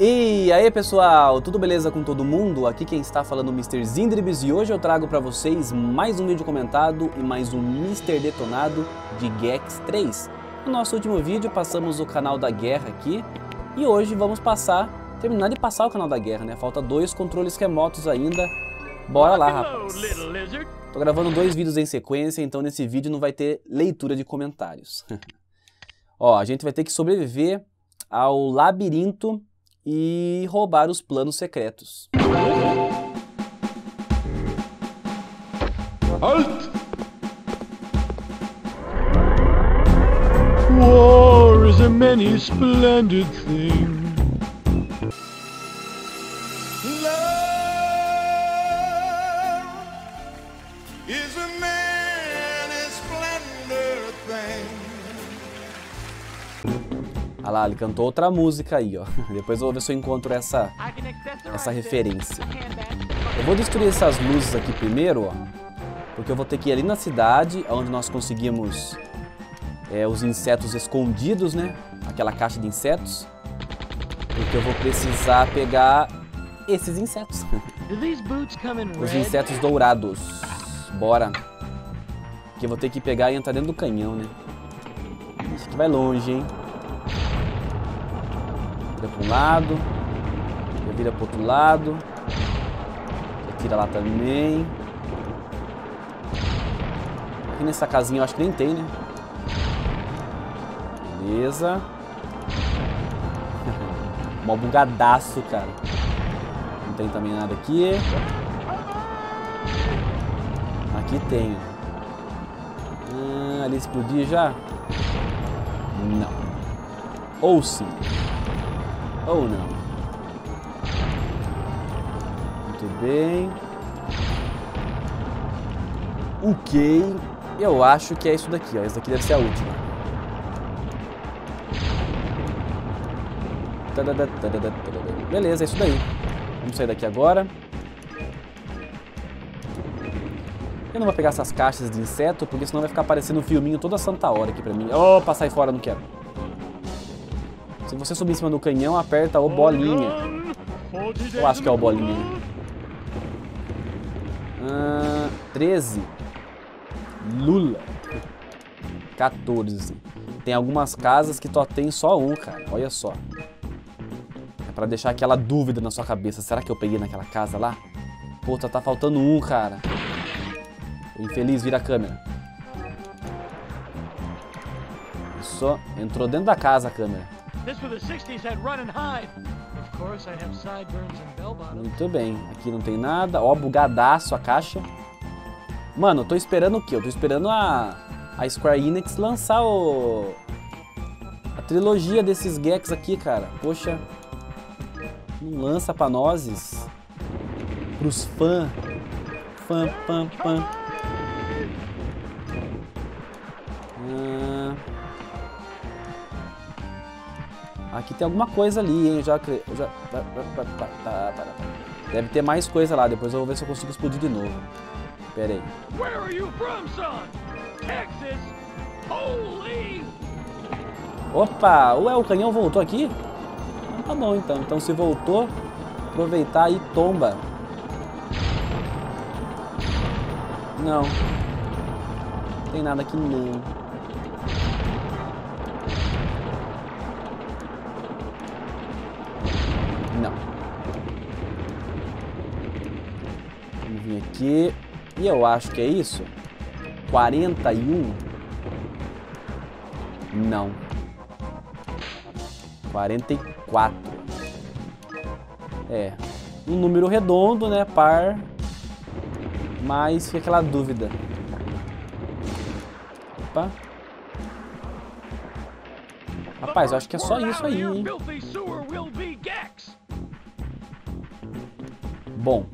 E aí pessoal, tudo beleza com todo mundo? Aqui quem está falando é o Mr. Zindribs e hoje eu trago para vocês mais um vídeo comentado e mais um Mr. Detonado de Gex 3. No nosso último vídeo passamos o canal da guerra aqui e hoje vamos passar, terminar de passar o canal da guerra, né? Falta dois controles remotos ainda, bora lá rapaz. Tô gravando dois vídeos em sequência, então nesse vídeo não vai ter leitura de comentários. Ó, a gente vai ter que sobreviver ao labirinto e roubar os planos secretos. Halt! War is a many splendid thing. Lá, ele cantou outra música aí, ó. Depois eu vou ver se eu encontro essa, essa referência. Eu vou destruir essas luzes aqui primeiro, ó. Porque eu vou ter que ir ali na cidade, onde nós conseguimos é, os insetos escondidos, né? Aquela caixa de insetos. Porque eu vou precisar pegar esses insetos. Os insetos dourados. Bora. Que eu vou ter que pegar e entrar dentro do canhão, né? Isso aqui vai longe, hein? Vira para um lado. Vira pro outro lado. Já lá também. Aqui nessa casinha eu acho que nem tem, né? Beleza. Mó bugadaço, cara. Não tem também nada aqui. Aqui tem. Ah, ali explodir já? Não. Ou sim. Ou não. Muito bem. Ok. Eu acho que é isso daqui, ó. Essa daqui deve ser a última. Beleza, é isso daí. Vamos sair daqui agora. Eu não vou pegar essas caixas de inseto, porque senão vai ficar aparecendo um filminho toda santa hora aqui pra mim. Opa, sai fora, não quero. Se você subir em cima do canhão, aperta o bolinha. Eu acho que é o bolinha. Ah, 13. Lula. 14. Tem algumas casas que só tem só um, cara. Olha só. É pra deixar aquela dúvida na sua cabeça. Será que eu peguei naquela casa lá? Puta, tá faltando um, cara. Infeliz vira a câmera. Isso. Entrou dentro da casa a câmera. This the 60s had run and hide. Of course, have sideburns and bell bottoms. Muito bem. Aqui não tem nada. Ó, bugadaço a caixa. Mano, eu tô esperando o quê? Eu tô esperando a, a Square Enix lançar o... A trilogia desses Gex aqui, cara. Poxa. Não lança pra nozes. Pros fãs. Fã, fã, fã. Ah. Aqui tem alguma coisa ali, hein? Eu já... eu já... Deve ter mais coisa lá. Depois eu vou ver se eu consigo explodir de novo. Pera aí. Where are you from, son? Texas? Holy! Opa! Ué, o canhão voltou aqui? Então tá bom, então. Então se voltou, aproveitar e tomba. Não. Não tem nada aqui. Não. Aqui. E eu acho que é isso. 41. Não. 44. É. Um número redondo, né? Par. Mas fica aquela dúvida. Opa. Rapaz, eu acho que é só isso aí, hein? Bom.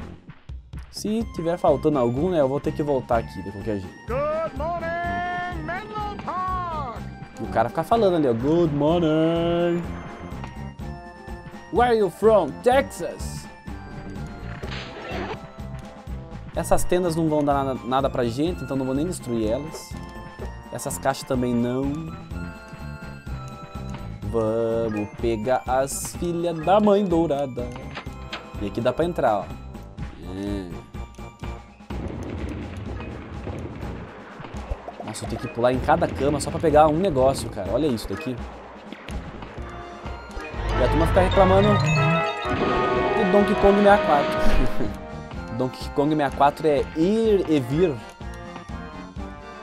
Se tiver faltando algum, né? Eu vou ter que voltar aqui de qualquer jeito. Good morning, Menlo Park! E o cara fica falando ali, ó. Good morning. Where are you from? Texas. Essas tendas não vão dar nada, nada pra gente, então não vou nem destruir elas. Essas caixas também não. Vamos pegar as filhas da mãe dourada. E aqui dá pra entrar, ó. É. Nossa, eu tenho que pular em cada cama só pra pegar um negócio, cara. Olha isso daqui. E a turma fica reclamando de Donkey Kong 64. Donkey Kong 64 é ir e vir.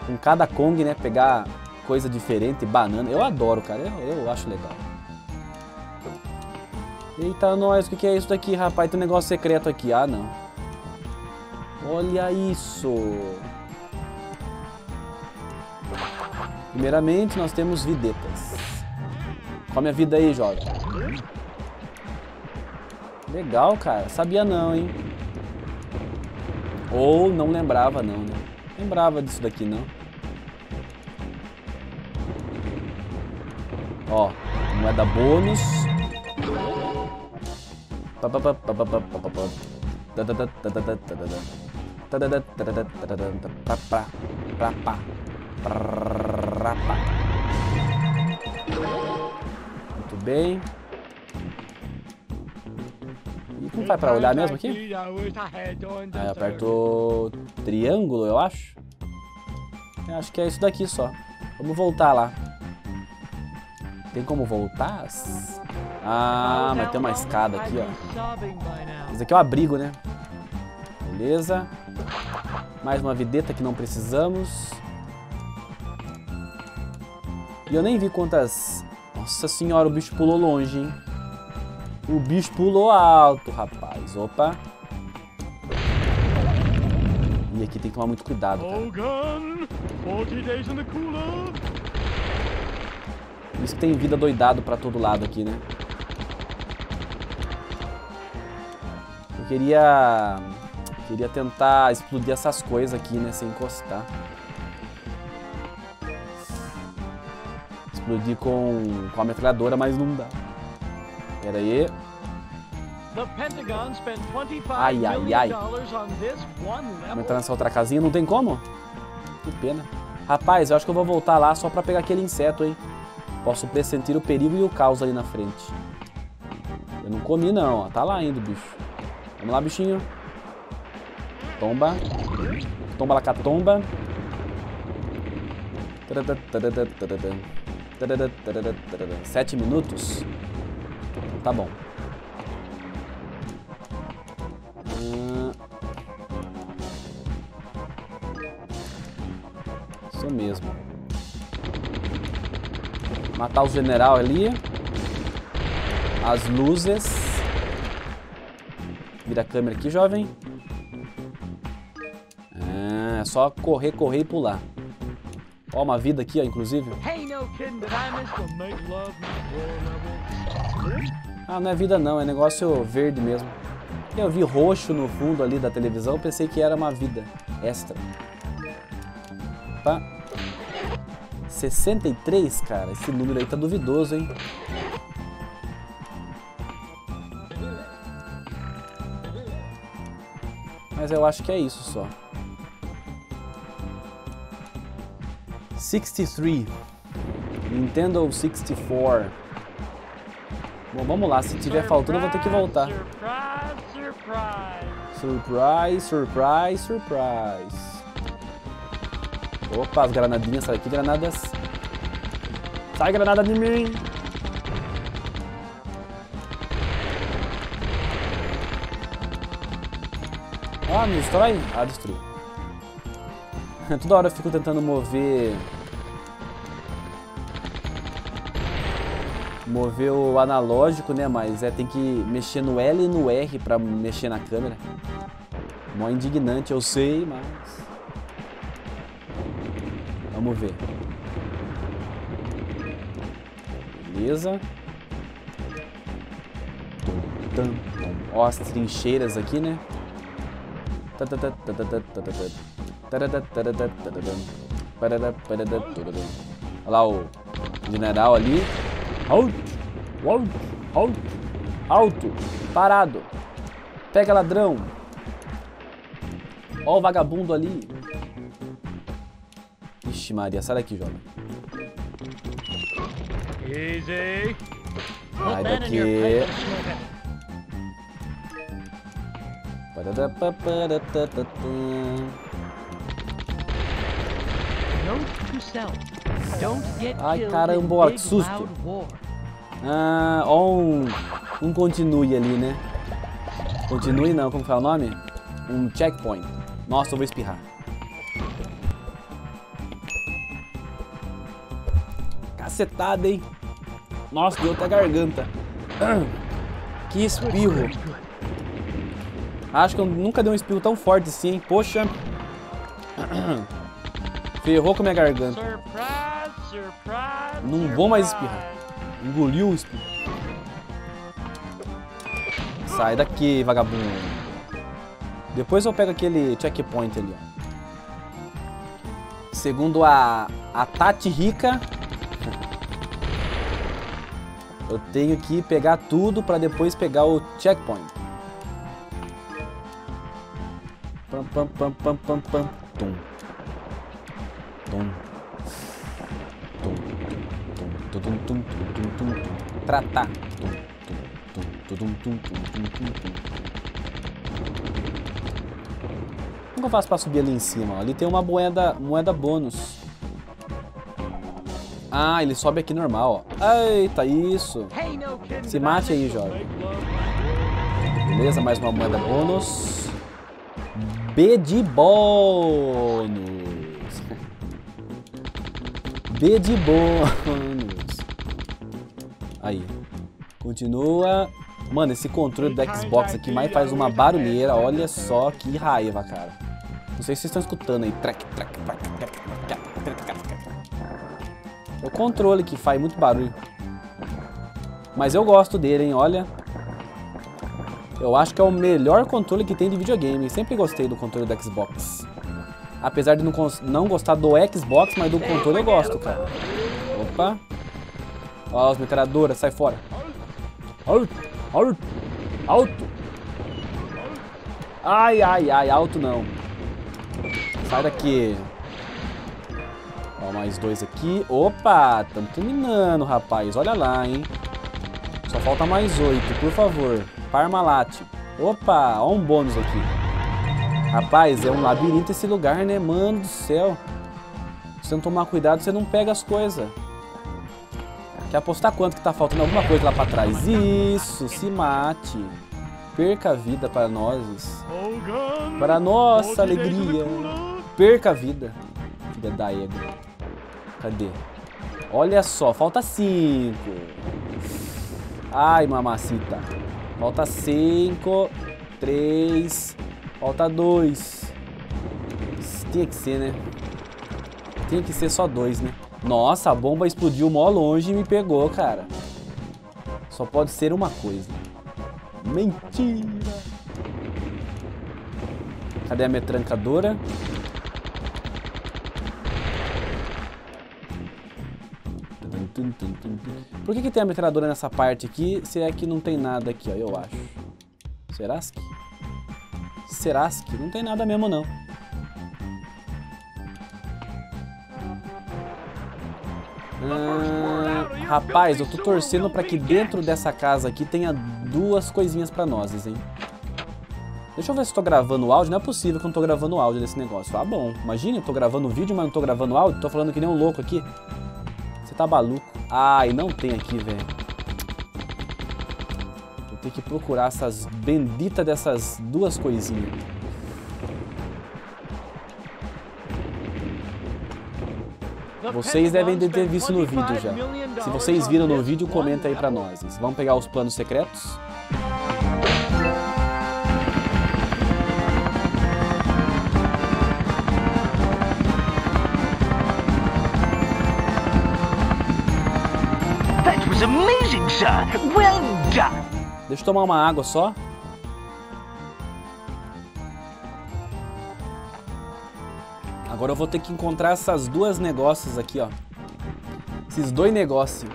Com cada Kong, né? Pegar coisa diferente, banana. Eu adoro, cara. Eu, eu acho legal. Eita, nós, o que, que é isso daqui, rapaz? Tem um negócio secreto aqui. Ah, não. Olha isso. Primeiramente, nós temos videtas. Come a vida aí, jovem. Legal, cara. Sabia não, hein? Ou não lembrava não, né? Lembrava disso daqui, não. Ó, moeda bônus. Muito bem. E como vai pra olhar mesmo aqui? Aí aperto triângulo, eu acho. Eu acho que é isso daqui só. Vamos voltar lá. Tem como voltar? Ah, mas tem uma escada aqui, ó. Isso aqui é o abrigo, né? Beleza. Mais uma videta que não precisamos. E eu nem vi quantas... Nossa senhora, o bicho pulou longe, hein? O bicho pulou alto, rapaz. Opa. E aqui tem que tomar muito cuidado, cara. Hogan, 40 days in the cooler. Por isso que tem vida doidado pra todo lado aqui, né? Eu queria... Queria tentar explodir essas coisas aqui, né? Sem encostar. Explodir com, com a metralhadora, mas não dá. Pera aí. The Pentagon spent 25 Ai, ai, ai. dollars on this one Vamos entrar nessa outra casinha. Não tem como? Que pena. Rapaz, eu acho que eu vou voltar lá só pra pegar aquele inseto, hein? Posso pressentir o perigo e o caos ali na frente. Eu não comi, não. Ó. Tá lá ainda o bicho. Vamos lá, bichinho. Tomba. Tomba lá, catomba. Sete minutos? Tá bom. Hum. Isso mesmo. Matar o general ali. As luzes. Vira a câmera aqui, jovem. Ah, é só correr, correr e pular. Ó, uma vida aqui, ó, inclusive. Ah, não é vida não, é negócio verde mesmo. Eu vi roxo no fundo ali da televisão, pensei que era uma vida extra. Opa. 63, cara, esse número aí tá duvidoso, hein? Mas eu acho que é isso só. 63. Nintendo 64. Bom, vamos lá. Se tiver faltando, eu vou ter que voltar. Surprise, surprise. Surprise. Opa, as granadinhas. Sai aqui, granadas. Sai, granada de mim. Ah, me destrói? Ah, destruiu. Toda hora eu fico tentando mover... Mover o analógico, né? Mas é, tem que mexer no L e no R pra mexer na câmera. Mó indignante, eu sei, mas... Vamos ver. Beleza. Ó as trincheiras aqui, né? Olha lá o general ali. Halt! Halt! Halt! Alto! Parado! Pega ladrão! Ó o vagabundo ali! Ixi Maria, sai daqui, jovem. Easy. Sai daqui. Ai, caramba, que susto. Ah, ó um, um continue ali, né? Continue não, como fala o nome? Um checkpoint. Nossa, eu vou espirrar. Cacetada, hein? Nossa, deu até a garganta. Que espirro. Acho que eu nunca dei um espirro tão forte assim, hein? Poxa. Ferrou com a minha garganta. Surprise, surprise. Não vou mais espirrar. Engoliu o espirro. Sai daqui, vagabundo. Depois eu pego aquele checkpoint ali, ó. Segundo a, a Tati Rica, eu tenho que pegar tudo pra depois pegar o checkpoint. Pam, pam, pam, pam, pam, pam. Tum. Tum. Como eu faço pra subir ali em cima? Ali tem uma moeda, moeda bônus. Ah, ele sobe aqui normal, ó. Eita, isso. Se mate aí, jovem. Beleza, mais uma moeda bônus. B de bônus. B de bônus. Aí. Continua. Mano, esse controle do Xbox aqui mais faz uma barulheira. Olha só que raiva, cara. Não sei se vocês estão escutando aí. Track, track, track, track, É o controle que faz muito barulho. Mas eu gosto dele, hein? Olha. Eu acho que é o melhor controle que tem de videogame. Sempre gostei do controle do Xbox. Apesar de não, não gostar do Xbox, mas do controle eu gosto, cara. Opa. Ó, as metralhadoras, sai fora. Alto, alto, alto. Ai, ai, ai, alto não. Sai daqui. Ó, mais dois aqui. Opa, estamos terminando, rapaz. Olha lá, hein. Só falta mais oito, por favor. Parmalat. Opa, ó um bônus aqui. Rapaz, é um labirinto esse lugar, né? Mano do céu. Se você não tomar cuidado, você não pega as coisas. Quer apostar quanto que tá faltando alguma coisa lá pra trás? Isso, se mate. Perca a vida para nós. Para nossa alegria. Perca a vida. Filha da. Cadê? Olha só, falta cinco. Ai, mamacita. Falta cinco. Três. Falta dois. Tinha que ser, né? Tinha que ser só dois, né? Nossa, a bomba explodiu mó longe e me pegou, cara. Só pode ser uma coisa. Mentira. Cadê a metrancadora? Por que, que tem a metralhadora nessa parte aqui, se é que não tem nada aqui, ó, eu acho. Será que? Que? Não tem nada mesmo, não. Ah, rapaz, eu tô torcendo pra que dentro dessa casa aqui tenha duas coisinhas pra nós, hein? Deixa eu ver se eu tô gravando áudio. Não é possível que eu não tô gravando áudio desse negócio. Ah, bom. Imagina, eu tô gravando vídeo, mas não tô gravando áudio. Tô falando que nem um louco aqui. Você tá maluco? Ai, não tem aqui, velho. Que procurar essas benditas dessas duas coisinhas. Vocês devem ter visto no vídeo já. $25 million Se vocês viram no vídeo, comenta aí pra nós. Vamos pegar os planos secretos? That was amazing, sir. Well done. Deixa eu tomar uma água só. Agora eu vou ter que encontrar essas duas negócios aqui, ó. Esses dois negócios.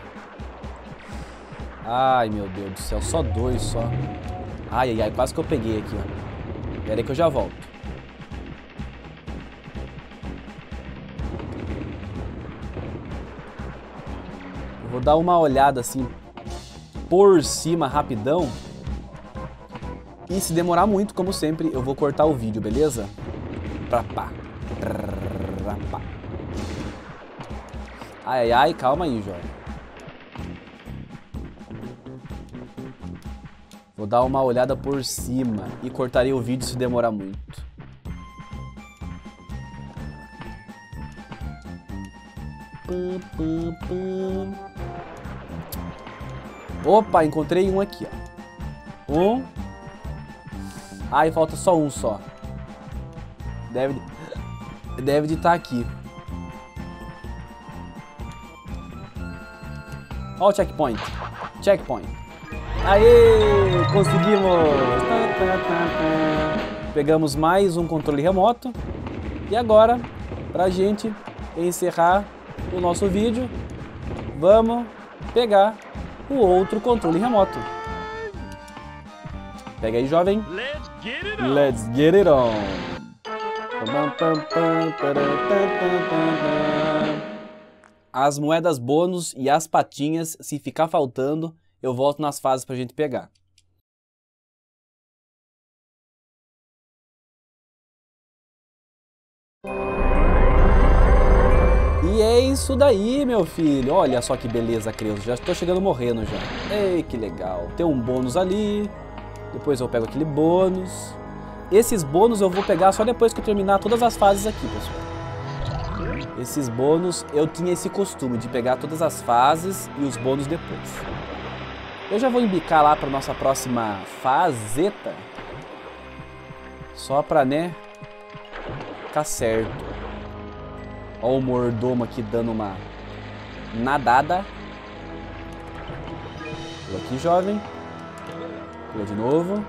Ai, meu Deus do céu, só dois só. Ai, ai, ai, quase que eu peguei aqui, ó. Pera aí que eu já volto. Eu vou dar uma olhada assim por cima rapidão. E se demorar muito, como sempre, eu vou cortar o vídeo, beleza? Pra pá. Pra pá. Ai, ai, ai, calma aí, Jorge. Vou dar uma olhada por cima e cortarei o vídeo se demorar muito. Pum, pum, pum. Opa, encontrei um aqui, ó. Um. Ai, falta só um só. Deve, deve de estar tá aqui. Olha o checkpoint. Checkpoint. Aê! Conseguimos! Pegamos mais um controle remoto. E agora, pra gente encerrar o nosso vídeo, vamos pegar o outro controle remoto. Pega aí, jovem. Let's get it on. Let's get it on. As moedas bônus e as patinhas, se ficar faltando, eu volto nas fases pra gente pegar. Isso daí, meu filho. Olha só que beleza, Creus. Já estou chegando morrendo já. Ei, que legal. Tem um bônus ali. Depois eu pego aquele bônus. Esses bônus eu vou pegar só depois que eu terminar todas as fases aqui, pessoal. Esses bônus, eu tinha esse costume de pegar todas as fases e os bônus depois. Eu já vou embicar lá para nossa próxima fazeta. Só para, né, ficar certo. Olha o mordomo aqui dando uma nadada. Pula aqui, jovem. Pula de novo.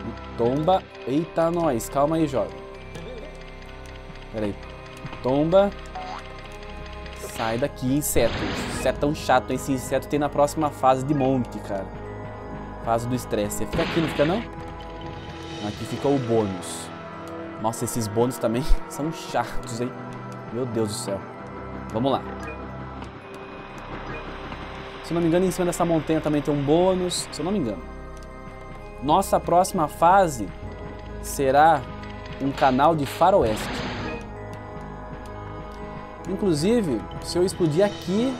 E tomba. Eita, nós. Calma aí, jovem. Pera aí. Tomba. Sai daqui, inseto. Isso é chato. Esse inseto tem na próxima fase de monte, cara. Fase do estresse. Fica aqui, não fica não? Aqui fica o bônus. Nossa, esses bônus também são chatos, hein? Meu Deus do céu. Vamos lá. Se não me engano, em cima dessa montanha também tem um bônus. Se eu não me engano. Nossa próxima fase será um canal de faroeste. Inclusive, se eu explodir aqui,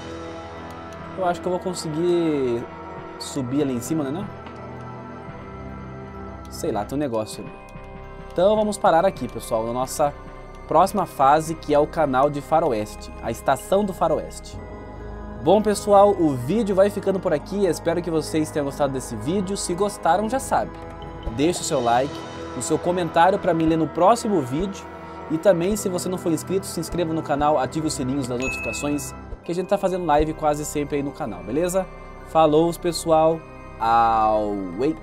eu acho que eu vou conseguir subir ali em cima, né? Sei lá, tem um negócio ali. Então vamos parar aqui, pessoal, na nossa próxima fase, que é o canal de faroeste, a estação do faroeste. Bom, pessoal, o vídeo vai ficando por aqui, espero que vocês tenham gostado desse vídeo. Se gostaram, já sabe, deixe o seu like, o seu comentário para me ler no próximo vídeo e também, se você não for inscrito, se inscreva no canal, ative os sininhos das notificações, que a gente tá fazendo live quase sempre aí no canal, beleza? Falou, pessoal. Away.